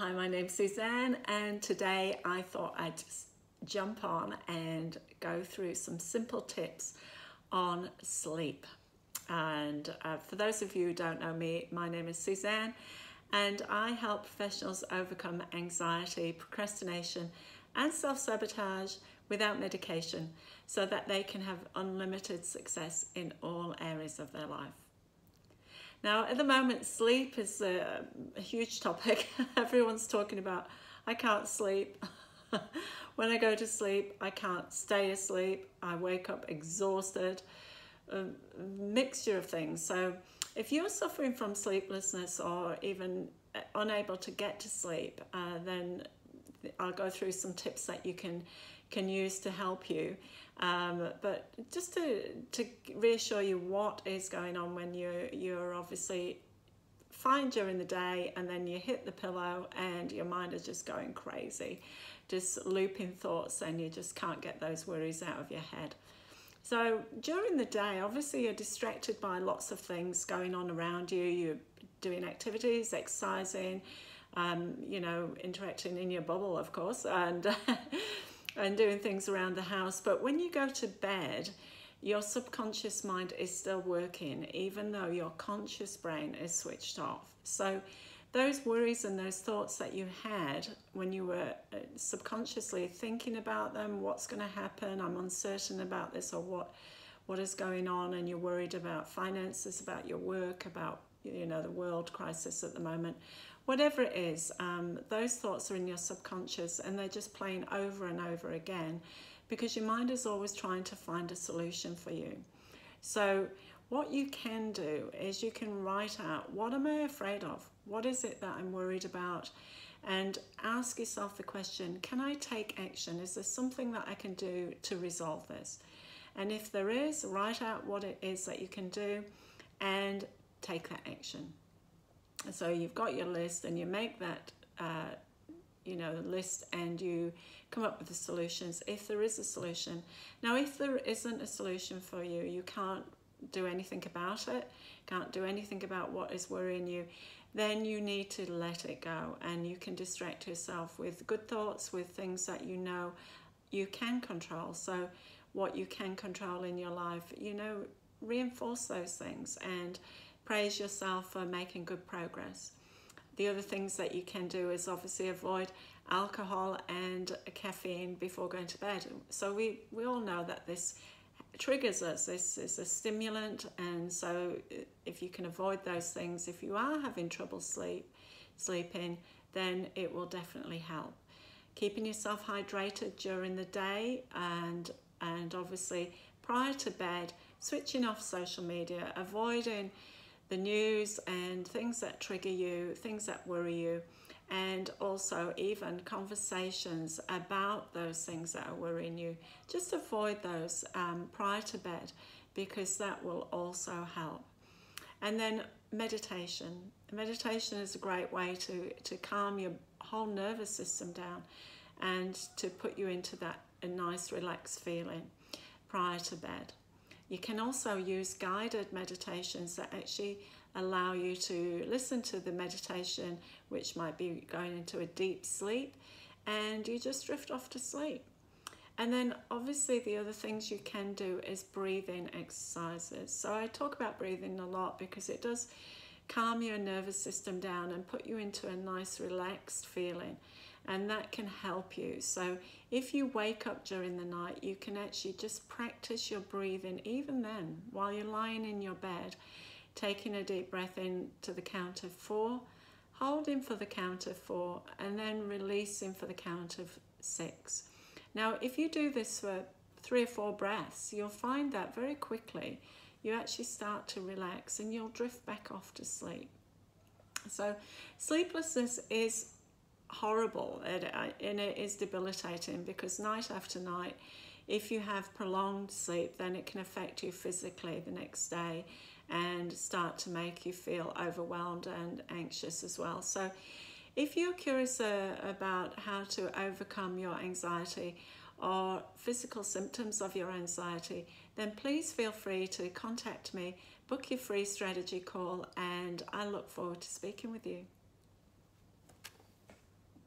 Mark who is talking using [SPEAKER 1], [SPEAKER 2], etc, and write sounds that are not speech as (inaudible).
[SPEAKER 1] Hi, my name's Susanne, and today I thought I'd just jump on and go through some simple tips on sleep. And uh, for those of you who don't know me, my name is Susanne, and I help professionals overcome anxiety, procrastination, and self sabotage without medication so that they can have unlimited success in all areas of their life. Now, at the moment, sleep is a, a huge topic. (laughs) Everyone's talking about, I can't sleep. (laughs) when I go to sleep, I can't stay asleep. I wake up exhausted. A mixture of things. So, if you're suffering from sleeplessness or even unable to get to sleep, uh, then I'll go through some tips that you can can use to help you. Um, but just to, to reassure you what is going on when you're, you're obviously fine during the day and then you hit the pillow and your mind is just going crazy, just looping thoughts and you just can't get those worries out of your head. So during the day, obviously you're distracted by lots of things going on around you. You're doing activities, exercising, um, you know, interacting in your bubble, of course, and (laughs) and doing things around the house. But when you go to bed, your subconscious mind is still working, even though your conscious brain is switched off. So, those worries and those thoughts that you had when you were uh, subconsciously thinking about them, what's going to happen, I'm uncertain about this, or what, what is going on, and you're worried about finances, about your work, about you know the world crisis at the moment whatever it is, um, those thoughts are in your subconscious and they're just playing over and over again because your mind is always trying to find a solution for you. So, what you can do is you can write out what am I afraid of? What is it that I'm worried about? And ask yourself the question can I take action? Is there something that I can do to resolve this? And if there is, write out what it is that you can do and take that action. So you've got your list and you make that uh, you know list and you come up with the solutions. If there is a solution now if there isn't a solution for you you can't do anything about it can't do anything about what is worrying you then you need to let it go. And you can distract yourself with good thoughts with things that you know you can control. So what you can control in your life you know reinforce those things. And praise yourself for making good progress. The other things that you can do is obviously avoid alcohol and caffeine before going to bed. So we, we all know that this triggers us. This is a stimulant, and so uh, if you can avoid those things, if you are having trouble sleep sleeping, then it will definitely help. Keeping yourself hydrated during the day and and obviously prior to bed, switching off social media, avoiding the news and things that trigger you, things that worry you, and also even conversations about those things that are worrying you. Just avoid those um, prior to bed because that will also help. And then meditation. Meditation is a great way to, to calm your whole nervous system down and to put you into that a nice relaxed feeling prior to bed. You can also use guided meditations that actually allow you to listen to the meditation, which might be going into a deep sleep, and you just drift off to sleep. And then, obviously, the other things you can do is breathing exercises. So, I talk about breathing a lot because it does calm your nervous system down and put you into a nice, relaxed feeling and that can help you. So if you wake up during the night, you can actually just practice your breathing even then while you're lying in your bed, taking a deep breath in to the count of four, holding for the count of four, and then releasing for the count of six. Now, if you do this for three or four breaths, you'll find that very quickly you actually start to relax and you'll drift back off to sleep. So, sleeplessness is horrible and it is debilitating because night after night, if you have prolonged sleep, then it can affect you physically the next day and start to make you feel overwhelmed and anxious as well. So, if you're curious uh, about how to overcome your anxiety or physical symptoms of your anxiety, then please feel free to contact me, book your free strategy call, and I look forward to speaking with you.